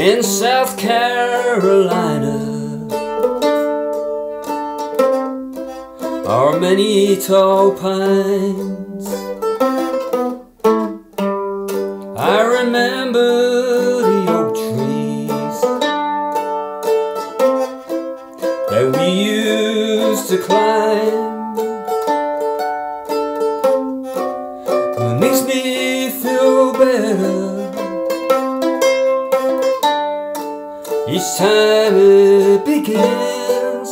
in South Carolina are many tall pines. I remember the oak trees that we used to climb. Each time it begins.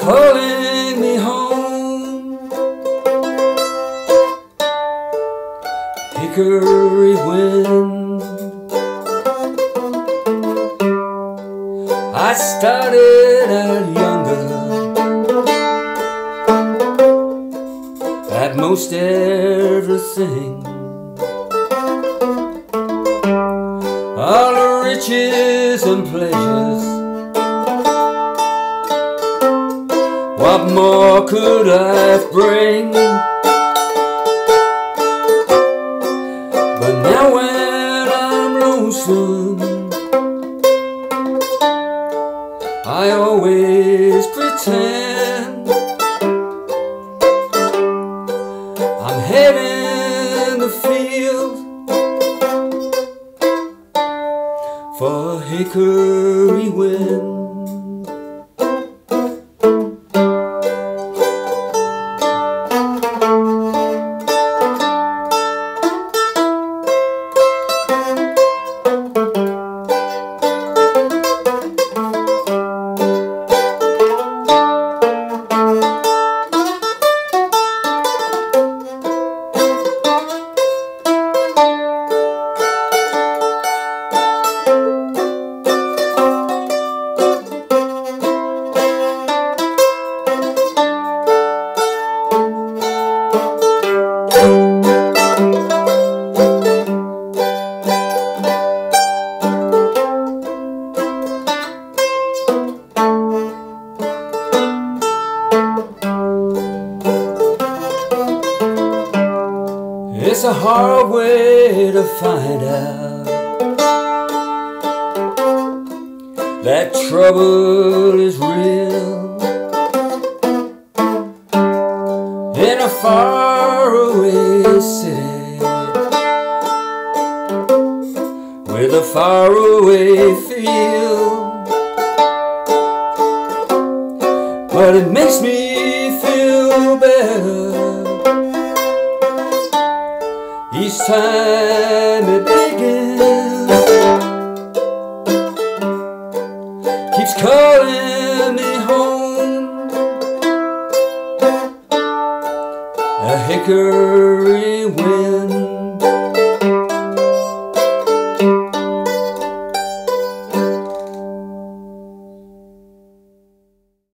Calling me home, hickory wind. I started out most everything. all the riches and pleasures. What more could life bring? But now when I'm lonesome, I always pretend I'm heading the field for hickory wind. It's a hard way to find out that trouble is real in a faraway city with a faraway feel. But it makes me feel better each time it begins keeps calling me home. A hickory